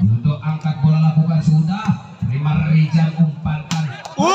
Untuk angkat bola lakukan sudah. Terima Rizal umpankan. Wow.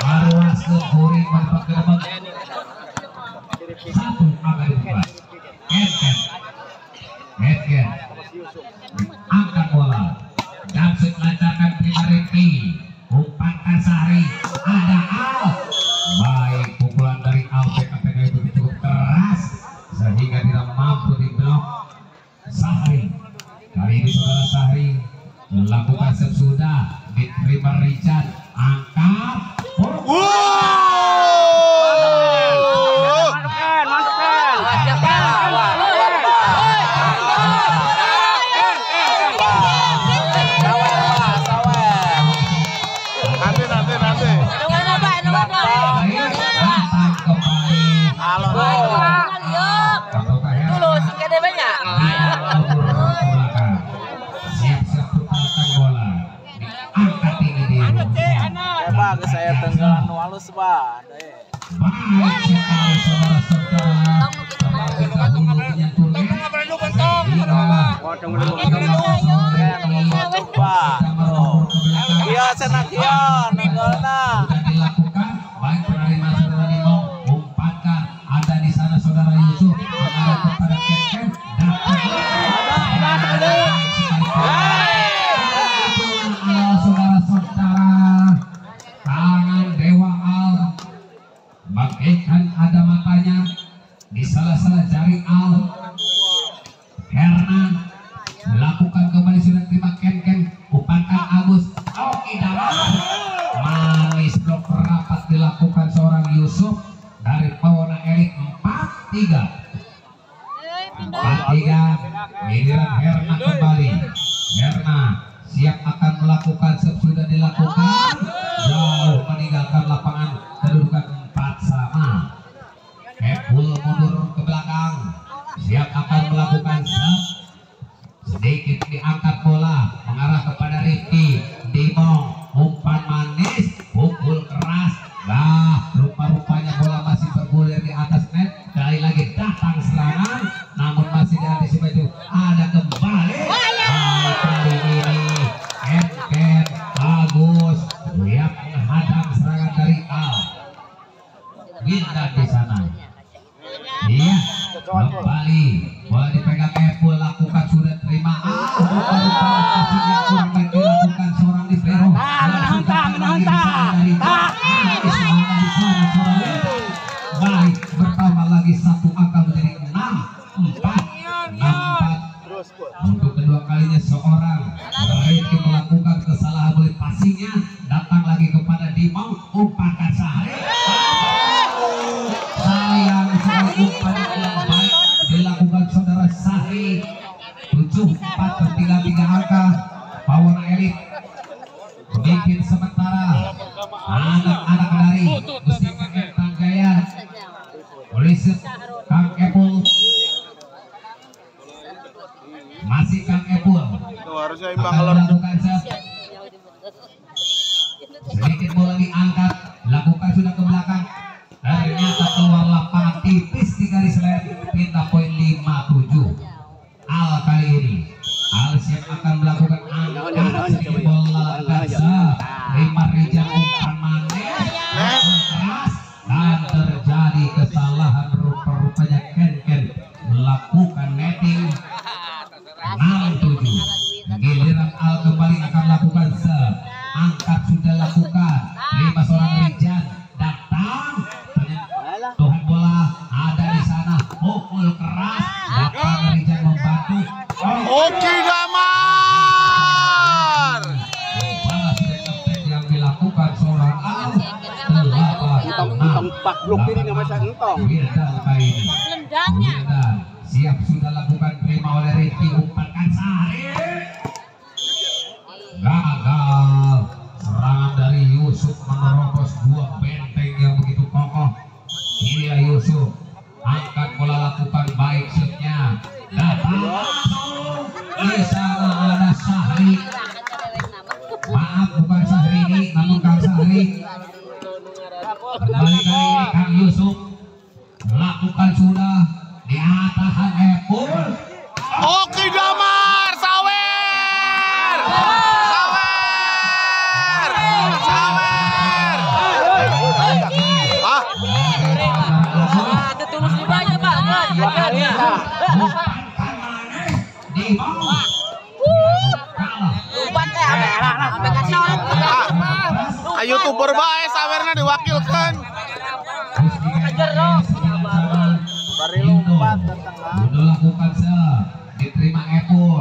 Marwas ke Huri berpegerbek. Satu angkat umpan. Edgen. Edgen. Angkat bola. Damsut lancarkan Prima Rifki. Umpankan Sari. Diterima Richard angkat. Oh, Wow. Saya tenggelam halus. Kita dulu menyentuh net. Iya senang iya Yusuf dari Pawana Elit 4-3 4-3 giliran Herna kembali. Herna siap akan melakukan sesudah dilakukan. Jauh meninggalkan lapangan kedudukan 4 sama. Epul mundur ke belakang. Siap akan melakukan sedikit diangkat bola mengarah kepada kembali bola dipegang Epul lakukan sudah terima ah rupa-rupa passing yang kurang baik dilakukan seorang di ah di di baik bertambah lagi satu menjadi enam empat empat untuk kedua kalinya seorang Rifki melakukan kesalahan oleh passingnya datang lagi kepada Dimong masih Kang Epul Tuh harusnya imbang set sedikit bola diangkat lakukan sudah ke belakang. Ternyata keluar lapangan tipis di garis layar pinta poin 57 Al kali ini. Al siap akan melakukan angkat. Sedikit bola gasa lima Rijal umpan manis keras dan terjadi kesalahan rupa-rupanya. Ken dilakukan seorang Al delapan enam Tempat blok kiri nama saya entong. Wildan kali ini Wildan siap sudah lakukan terima oleh Rifki umpankan Sari sudah di atahan Epul. Oke Damar, Sawer. Sawer. Sawer. Ah. Tetulus lima aja, Pak. Di bawah. Ayo tuber bae sawerna diwakilkan. Diterima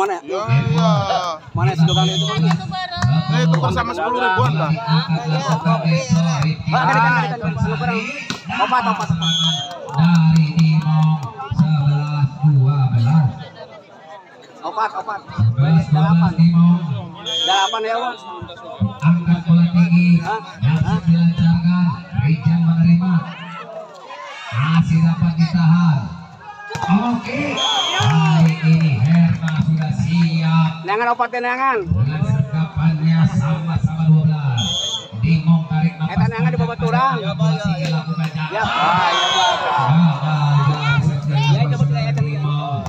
mana? Ya, iya. Mana sih tukang itu? Eh, tukar sama 10 ribuan dah. Ah, kan, kan, kan, kan, kan. Opat, opat. dari Dimong 11 12 Opat, opat. 11 12 Dimong Delapan ya, Bang. angkat bola tinggi dilancarkan Rijal menerima masih dapat ditahan siap Nengan opat ya, nengan. dengan sergapannya sama-sama 12 Dimong tarik nafas Eta nengan di bawah turang. bola tinggi lakukan Ya, jatuh ah, ya, sektor Ya, coba kita lihat ini. Dimong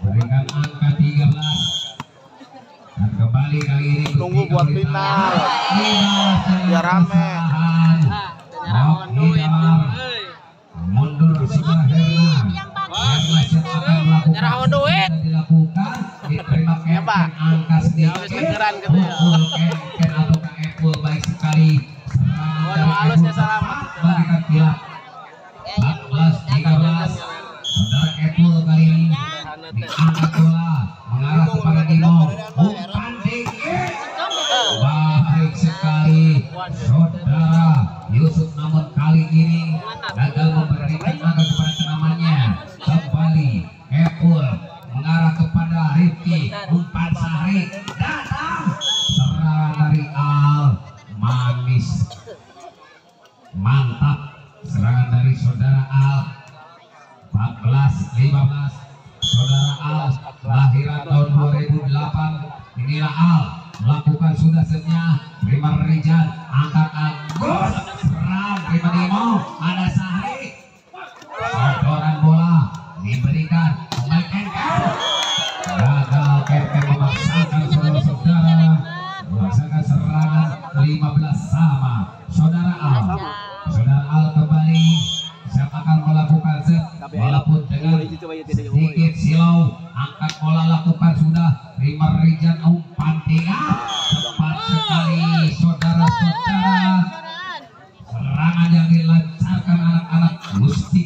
berikan angka 13 dan kembali kali ini Tunggu buat final. Biar rame. Selamat. tepat saudara Al 14 15 saudara Al lahiran tahun 2008 inilah Al melakukan sudah setnya terima Rijal angkat Agus serang. Terima Dimo ada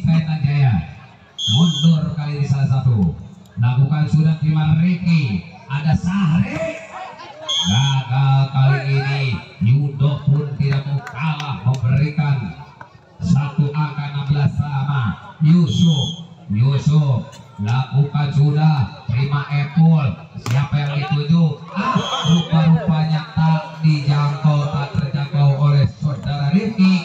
Mustika Jaya. Mundur kali ini salah satu. Lakukan sudah terima Ricky. Ada Sahri. Gagal kali ini. Yudo pun tidak mau kalah memberikan satu angka 16 sama Yusuf. Yusuf lakukan sudah. Terima Apple. Siapa yang dituju ah rupa-rupanya tak dijangkau tak terjangkau oleh saudara Rifki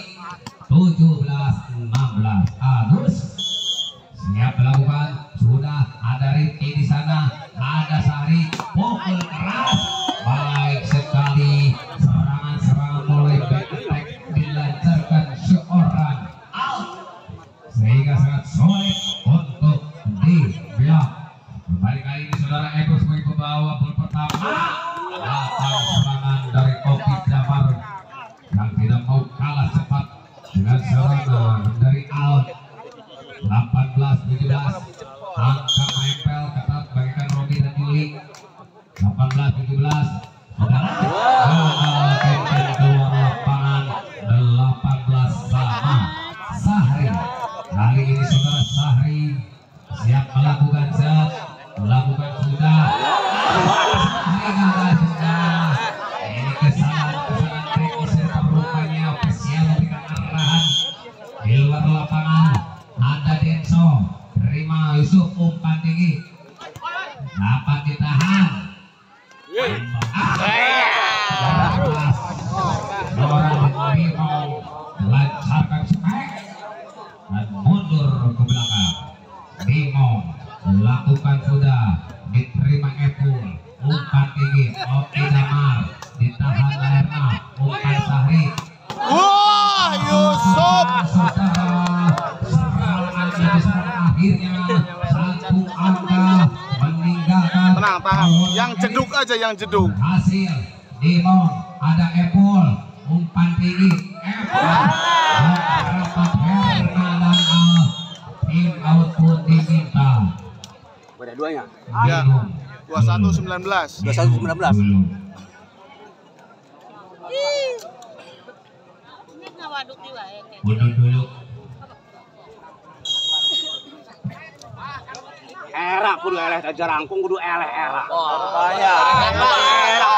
mundur ke belakang. Bingung lakukan sudah diterima Epul. Umpan tinggi Oki Damar ditahan Lerna umpan Sahri. Wah Yusuf! Ah, Akhirnya satu tenang tahan. Yang jeduk aja yang jeduk. Hasil Dimon ada Epul. Umpan tinggi Epul. Di wae. Mundur dulu Era kudu eleh teh jarangkung kudu eleh era. Banyak. Era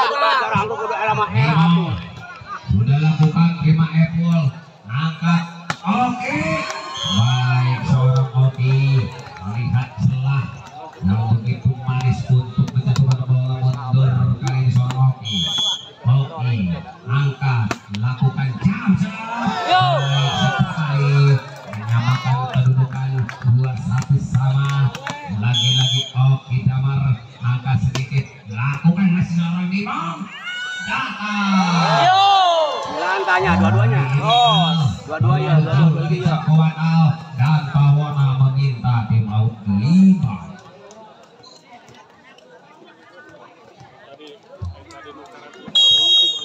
Oki Damar angkat sedikit lakukan hasil seorang Dimong datang Jangan tanya dua-duanya. Oh, dua-duanya, dua-duanya ya. Kawan Al dan Pawana meminta tim out lima.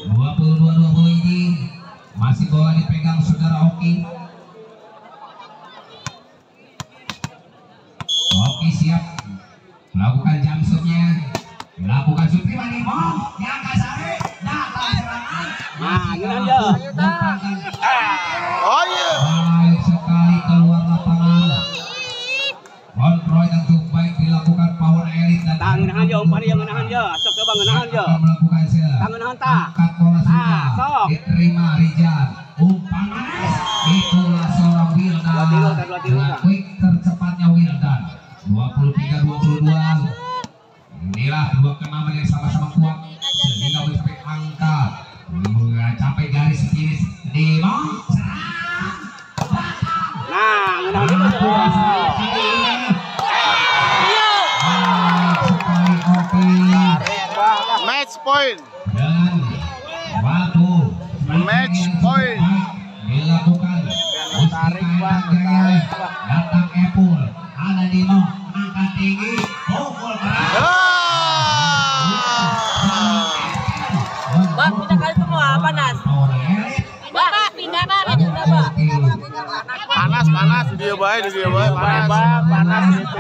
Dua puluh dua dua puluh ini masih bola dipegang saudara Oki. Oki siap melakukan jam shootnya melakukan shoot nih bom yang kasare datang serangan Nah, ini aja. Oh iya. Baik sekali keluar lapangan. Kontrol yang cukup baik dilakukan power elite dan Tang ngeunahan je umpan ieu ngeunahan je. Sok coba je. akan melakukan se. Tang ngeunahan tah. Angkat bola sudah. Ah, sok. Diterima Rijal. Umpan point. dengan Match point. dilakukan Tarik, Bang, tarik, Bang. datang Epul ada Dino angkat tinggi pukul Bang, pindah kali semua panas. Pindah, Pak. Pindah, Pak. Pindah, Pak. Panas, panas. Video baik, video baik. Panas. Panas gitu.